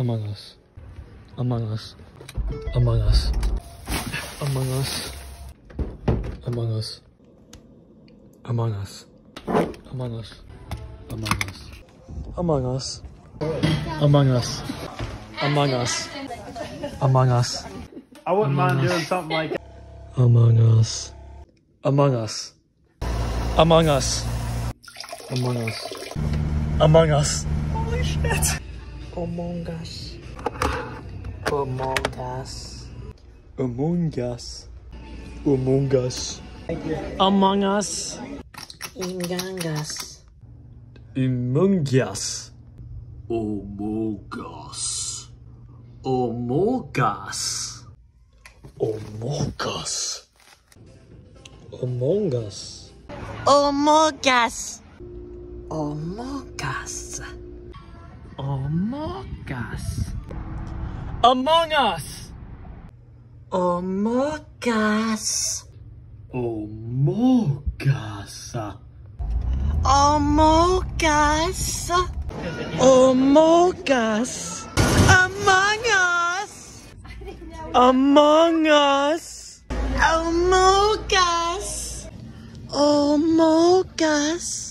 Among Us. Among Us. Among Us. Among Us. Among Us. Among Us. Among Us. Among Us. Among Us. Among Us. Among Us. Among Us. I wouldn't mind doing something like that. Among Us. Among Us. Among Us. Among Us. Among Us. Holy shit. Among Us. Among Us. Among Us. Among Us. Among Us. Among Us. Among Us. Among Us. Among Us. Among Us. Among Us. Among Us. Among Us. Among Us. Among Us. Among Us. Among Us. Among Us. Among Us. Among Us. Among Us. Among Us. Among Us.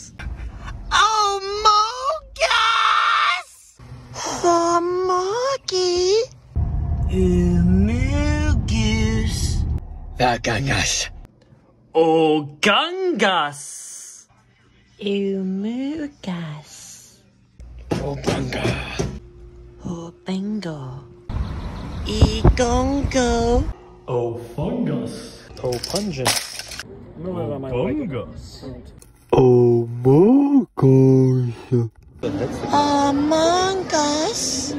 Mickey. Umugus. Vagangas. Ogungas. Umugas. Obanga. Obengo. Egongo. Ofungus. Opungent. Ofungus. Omogus. Among Us.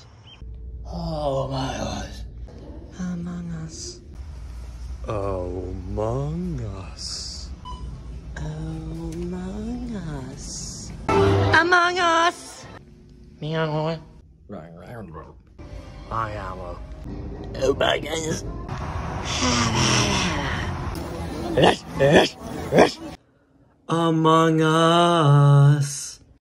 Oh, my God. Among Us. Among Us. Among Us. Among Us. Meow. I am a. Oh, my goodness. Among Us.